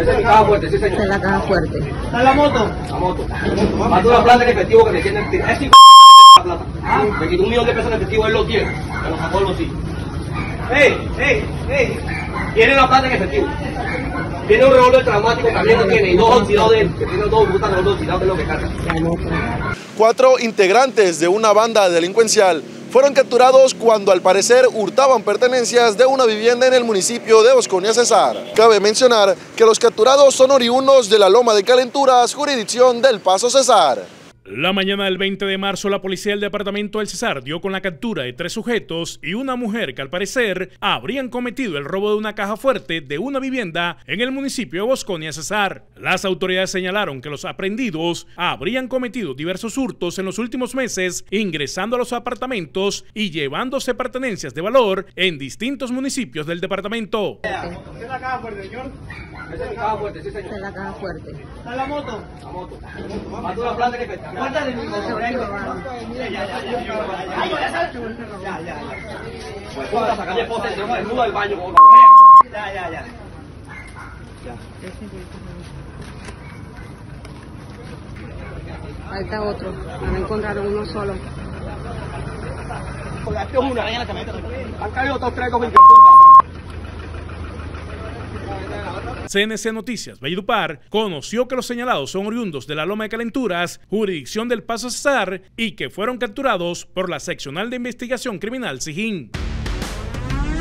Esa es la caja fuerte, sí señor. Esa es la caja fuerte. ¿Está la moto? La moto. Más una plata en efectivo que me tiene el Es igual la plata. Me quitó un millón de pesos en efectivo, él lo tiene. Me lo sacó el bolsillo. ¡Ey! ¡Ey! ¡Ey! Tiene la plata en efectivo. Tiene un revólver traumático, también lo tiene. Y dos oxidados de él. Que tiene dos brutas revólver oxidados, que es lo que carga. La. Cuatro integrantes de una banda delincuencial fueron capturados cuando al parecer hurtaban pertenencias de una vivienda en el municipio de Osconia Cesar. Cabe mencionar que los capturados son oriundos de la Loma de Calenturas, jurisdicción del Paso Cesar. La mañana del 20 de marzo, la policía del departamento del Cesar dio con la captura de tres sujetos y una mujer que al parecer habrían cometido el robo de una caja fuerte de una vivienda en el municipio de Bosconia, Cesar. Las autoridades señalaron que los aprendidos habrían cometido diversos hurtos en los últimos meses, ingresando a los apartamentos y llevándose pertenencias de valor en distintos municipios del departamento. ¿Esta es la caja fuerte, señor? Esa es la caja fuerte, sí señor. Esa es la caja fuerte. ¿Está la moto? La moto. Más una plata en efectivo. Mi. Ya, ya, ya, ya, ya, ya, ya, ya. Pues puta, sacarle posesión al mudo del baño. como Ya, ya, ya. Ahí está otro. No encontraron uno solo. Esto es una. Han caído otros tres con CNC Noticias, Valledupar, conoció que los señalados son oriundos de la Loma de Calenturas, jurisdicción del Paso Cesar, y que fueron capturados por la Seccional de Investigación Criminal Sijín.